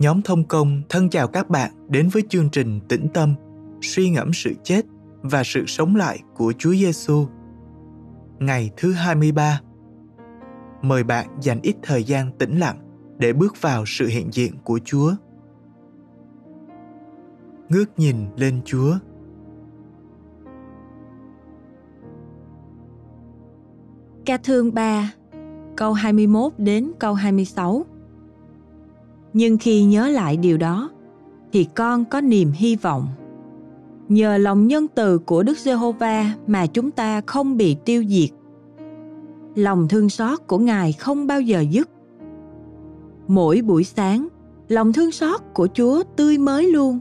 Nhóm thông công thân chào các bạn đến với chương trình Tĩnh Tâm, suy ngẫm sự chết và sự sống lại của Chúa Giêsu. Ngày thứ 23. Mời bạn dành ít thời gian tĩnh lặng để bước vào sự hiện diện của Chúa. Ngước nhìn lên Chúa. Ca thương 3, câu 21 đến câu 26 nhưng khi nhớ lại điều đó, thì con có niềm hy vọng. Nhờ lòng nhân từ của đức giê-hô-va mà chúng ta không bị tiêu diệt. Lòng thương xót của ngài không bao giờ dứt. Mỗi buổi sáng, lòng thương xót của chúa tươi mới luôn.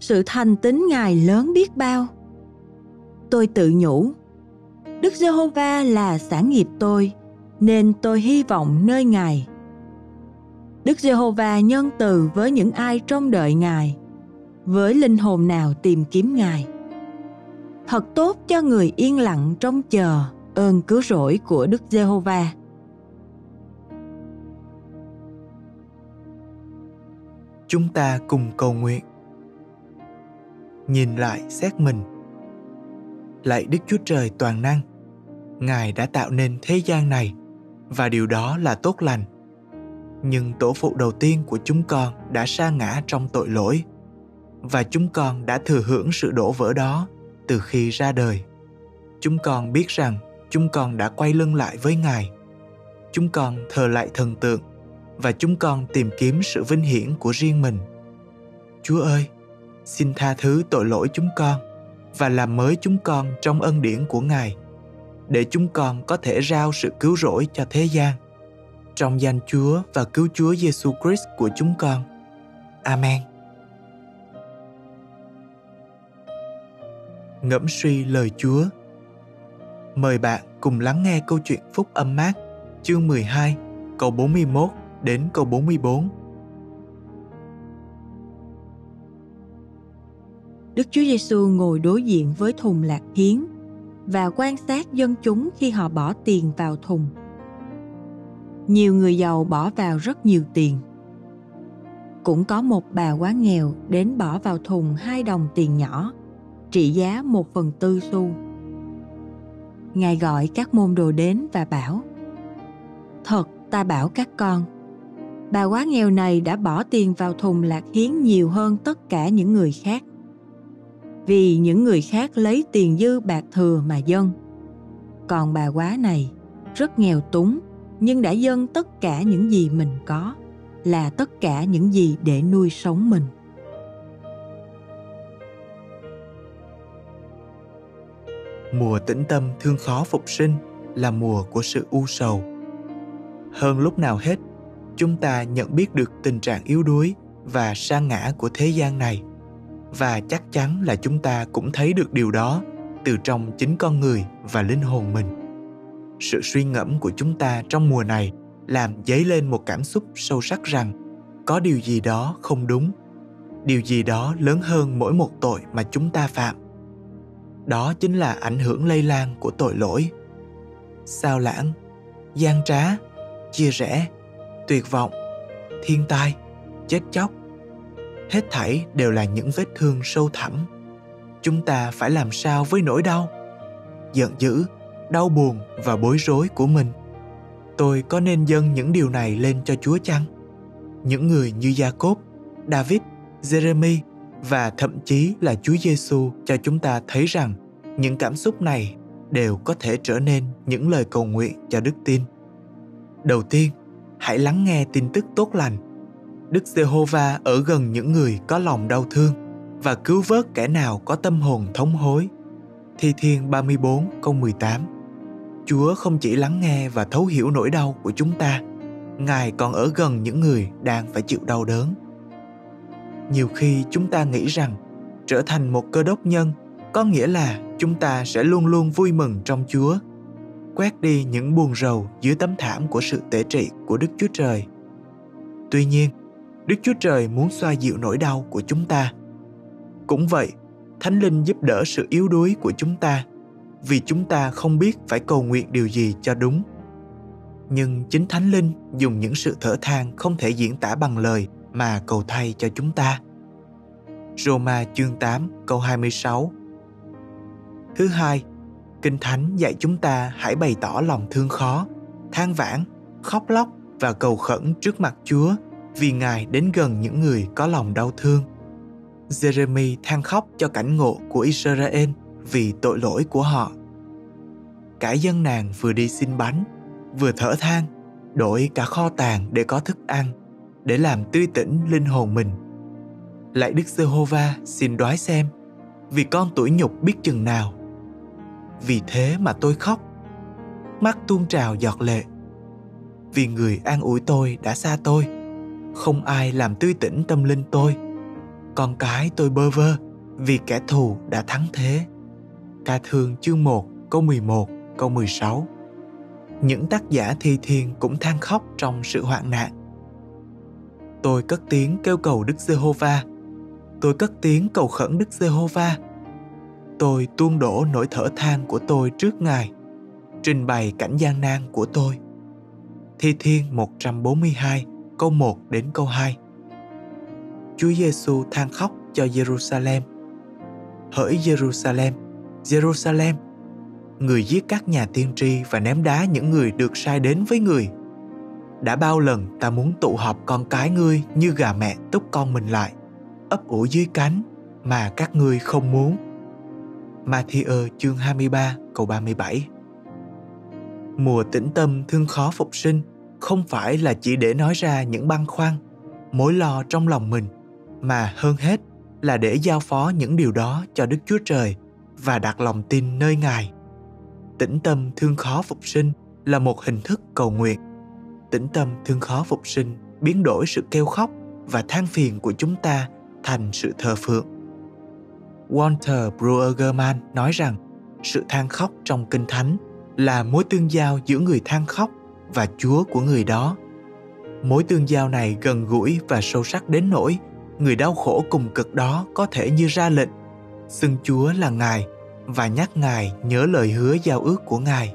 Sự thành tín ngài lớn biết bao. Tôi tự nhủ, đức giê-hô-va là sản nghiệp tôi, nên tôi hy vọng nơi ngài. Đức Giê-hô-va nhân từ với những ai trông đợi Ngài, với linh hồn nào tìm kiếm Ngài. Thật tốt cho người yên lặng trông chờ ơn cứu rỗi của Đức Giê-hô-va. Chúng ta cùng cầu nguyện. Nhìn lại xét mình. Lạy Đức Chúa Trời toàn năng, Ngài đã tạo nên thế gian này và điều đó là tốt lành nhưng tổ phụ đầu tiên của chúng con đã sa ngã trong tội lỗi, và chúng con đã thừa hưởng sự đổ vỡ đó từ khi ra đời. Chúng con biết rằng chúng con đã quay lưng lại với ngài. Chúng con thờ lại thần tượng, và chúng con tìm kiếm sự vinh hiển của riêng mình. Chúa ơi, xin tha thứ tội lỗi chúng con, và làm mới chúng con trong ân điển của ngài, để chúng con có thể rao sự cứu rỗi cho thế gian trong danh Chúa và cứu Chúa Giêsu Christ của chúng con. Amen. Ngẫm suy lời Chúa. Mời bạn cùng lắng nghe câu chuyện Phúc âm mát chương 12 câu 41 đến câu 44. Đức Chúa Giêsu ngồi đối diện với thùng lạc hiến và quan sát dân chúng khi họ bỏ tiền vào thùng nhiều người giàu bỏ vào rất nhiều tiền. Cũng có một bà quá nghèo đến bỏ vào thùng hai đồng tiền nhỏ, trị giá một phần tư xu. Ngài gọi các môn đồ đến và bảo, thật, ta bảo các con, bà quá nghèo này đã bỏ tiền vào thùng lạc hiến nhiều hơn tất cả những người khác. Vì những người khác lấy tiền dư bạc thừa mà dâng còn bà quá này rất nghèo túng nhưng đã dâng tất cả những gì mình có, là tất cả những gì để nuôi sống mình. Mùa tĩnh tâm thương khó phục sinh là mùa của sự u sầu. Hơn lúc nào hết, chúng ta nhận biết được tình trạng yếu đuối và sa ngã của thế gian này. Và chắc chắn là chúng ta cũng thấy được điều đó từ trong chính con người và linh hồn mình sự suy ngẫm của chúng ta trong mùa này làm dấy lên một cảm xúc sâu sắc rằng có điều gì đó không đúng. Điều gì đó lớn hơn mỗi một tội mà chúng ta phạm. Đó chính là ảnh hưởng lây lan của tội lỗi. Sao lãng, gian trá, chia rẽ, tuyệt vọng, thiên tai, chết chóc. Hết thảy đều là những vết thương sâu thẳm. Chúng ta phải làm sao với nỗi đau? Giận dữ đau buồn và bối rối của mình tôi có nên dâng những điều này lên cho chúa chăng những người như Jacob, David, Jeremy và thậm chí là Chúa Giêsu cho chúng ta thấy rằng những cảm xúc này đều có thể trở nên những lời cầu nguyện cho đức tin. Đầu tiên, hãy lắng nghe tin tức tốt lành. Đức Giê-hô-va ở gần những người có lòng đau thương và cứu vớt kẻ nào có tâm hồn thống hối. Thi Thiên 34 câu 18 Chúa không chỉ lắng nghe và thấu hiểu nỗi đau của chúng ta, Ngài còn ở gần những người đang phải chịu đau đớn. Nhiều khi chúng ta nghĩ rằng trở thành một cơ đốc nhân có nghĩa là chúng ta sẽ luôn luôn vui mừng trong Chúa, quét đi những buồn rầu dưới tấm thảm của sự tể trị của Đức Chúa Trời. Tuy nhiên, Đức Chúa Trời muốn xoa dịu nỗi đau của chúng ta. Cũng vậy, Thánh Linh giúp đỡ sự yếu đuối của chúng ta vì chúng ta không biết phải cầu nguyện điều gì cho đúng nhưng chính thánh linh dùng những sự thở than không thể diễn tả bằng lời mà cầu thay cho chúng ta. Roma chương 8 câu 26 Thứ hai, Kinh Thánh dạy chúng ta hãy bày tỏ lòng thương khó, than vãn, khóc lóc và cầu khẩn trước mặt Chúa vì Ngài đến gần những người có lòng đau thương. Jeremy than khóc cho cảnh ngộ của Israel vì tội lỗi của họ. Cả dân nàng vừa đi xin bánh, vừa thở than, đổi cả kho tàng để có thức ăn, để làm tươi tỉnh linh hồn mình. Lại Đức Giê-hô-va xin đoái xem, vì con tuổi nhục biết chừng nào. Vì thế mà tôi khóc, mắt tuôn trào giọt lệ. Vì người an ủi tôi đã xa tôi, không ai làm tươi tỉnh tâm linh tôi. Con cái tôi bơ vơ vì kẻ thù đã thắng thế. Ca thương chương 1 câu 11 câu 16 Những tác giả thi thiên cũng than khóc trong sự hoạn nạn. Tôi cất tiếng kêu cầu Đức Giê-hô-va. Tôi cất tiếng cầu khẩn Đức Giê-hô-va. Tôi tuôn đổ nỗi thở than của tôi trước Ngài, trình bày cảnh gian nan của tôi. Thi Thiên 142 câu 1 đến câu 2 Chúa Giêsu than khóc cho Jerusalem. Hỡi Jerusalem, Jerusalem, người giết các nhà tiên tri và ném đá những người được sai đến với người. Đã bao lần ta muốn tụ họp con cái ngươi như gà mẹ túc con mình lại, ấp ủ dưới cánh mà các ngươi không muốn. Matthew chương 23 câu 37 Mùa tĩnh tâm thương khó phục sinh không phải là chỉ để nói ra những băn khoăn, mối lo trong lòng mình, mà hơn hết là để giao phó những điều đó cho Đức Chúa Trời và đặt lòng tin nơi Ngài. Tĩnh tâm thương khó phục sinh là một hình thức cầu nguyện. Tĩnh tâm thương khó phục sinh biến đổi sự kêu khóc và than phiền của chúng ta thành sự thờ phượng. Walter Brueggemann nói rằng, sự than khóc trong Kinh Thánh là mối tương giao giữa người than khóc và Chúa của người đó. Mối tương giao này gần gũi và sâu sắc đến nỗi người đau khổ cùng cực đó có thể như ra lệnh xưng Chúa là Ngài và nhắc Ngài nhớ lời hứa giao ước của Ngài.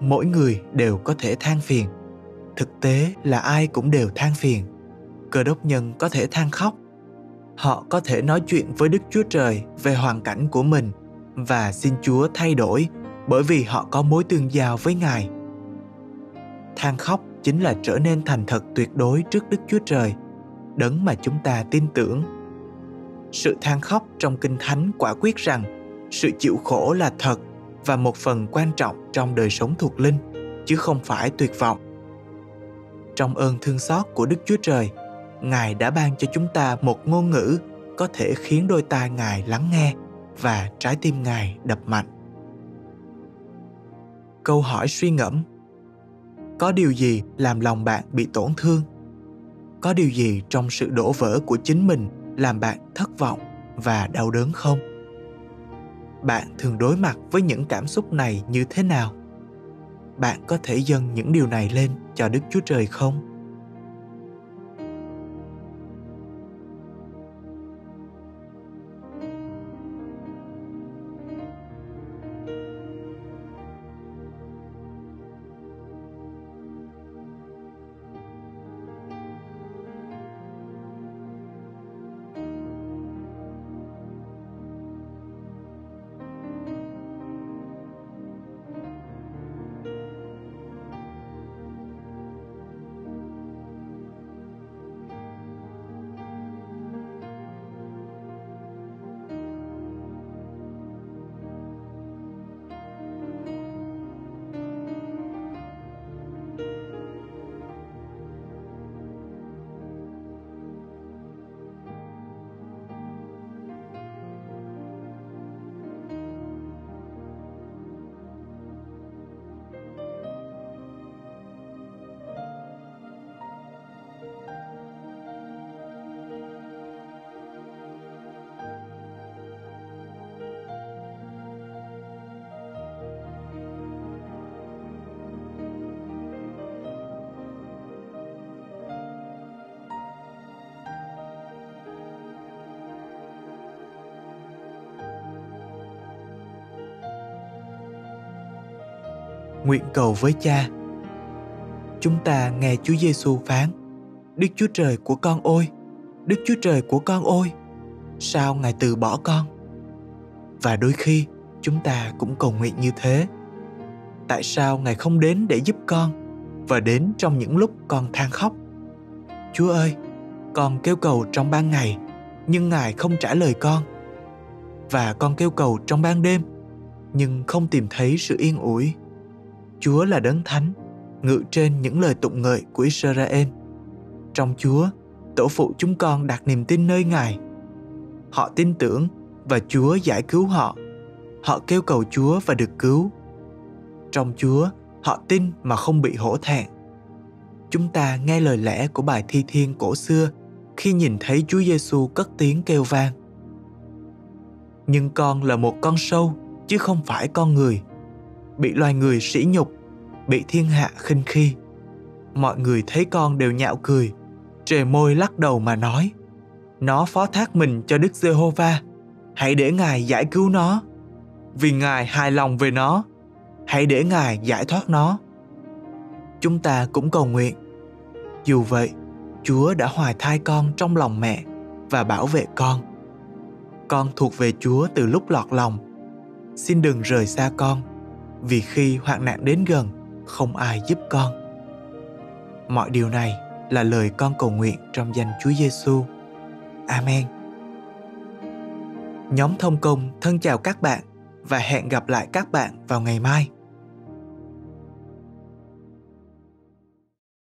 Mỗi người đều có thể than phiền. Thực tế là ai cũng đều than phiền. Cơ đốc nhân có thể than khóc. Họ có thể nói chuyện với Đức Chúa Trời về hoàn cảnh của mình và xin Chúa thay đổi bởi vì họ có mối tương giao với Ngài. Than khóc chính là trở nên thành thật tuyệt đối trước Đức Chúa Trời, đấng mà chúng ta tin tưởng. Sự than khóc trong Kinh Thánh quả quyết rằng sự chịu khổ là thật và một phần quan trọng trong đời sống thuộc linh, chứ không phải tuyệt vọng. Trong ơn thương xót của Đức Chúa Trời, Ngài đã ban cho chúng ta một ngôn ngữ có thể khiến đôi tai Ngài lắng nghe và trái tim Ngài đập mạnh. Câu hỏi suy ngẫm có điều gì làm lòng bạn bị tổn thương có điều gì trong sự đổ vỡ của chính mình làm bạn thất vọng và đau đớn không? Bạn thường đối mặt với những cảm xúc này như thế nào? Bạn có thể dâng những điều này lên cho đức chúa trời không? Nguyện cầu với Cha. Chúng ta nghe Chúa Giêsu phán: Đức Chúa Trời của con ôi, Đức Chúa Trời của con ôi, sao Ngài từ bỏ con? Và đôi khi chúng ta cũng cầu nguyện như thế. Tại sao Ngài không đến để giúp con và đến trong những lúc con than khóc? Chúa ơi, con kêu cầu trong ban ngày nhưng Ngài không trả lời con. Và con kêu cầu trong ban đêm nhưng không tìm thấy sự yên ủi. Chúa là đấng thánh, ngự trên những lời tụng ngợi của Israel. Trong Chúa, tổ phụ chúng con đặt niềm tin nơi Ngài. Họ tin tưởng và Chúa giải cứu họ. Họ kêu cầu Chúa và được cứu. Trong Chúa, họ tin mà không bị hổ thẹn. Chúng ta nghe lời lẽ của bài thi thiên cổ xưa khi nhìn thấy Chúa Giêsu cất tiếng kêu vang. Nhưng con là một con sâu chứ không phải con người. Bị loài người sỉ nhục, bị thiên hạ khinh khi. Mọi người thấy con đều nhạo cười, trề môi lắc đầu mà nói: Nó phó thác mình cho Đức Giê-hô-va, hãy để Ngài giải cứu nó. Vì Ngài hài lòng về nó, hãy để Ngài giải thoát nó. Chúng ta cũng cầu nguyện. Dù vậy, Chúa đã hoài thai con trong lòng mẹ và bảo vệ con. Con thuộc về Chúa từ lúc lọt lòng. Xin đừng rời xa con, vì khi hoạn nạn đến gần, không ai giúp con. Mọi điều này là lời con cầu nguyện trong danh Chúa Giêsu. Amen. Nhóm thông công thân chào các bạn và hẹn gặp lại các bạn vào ngày mai.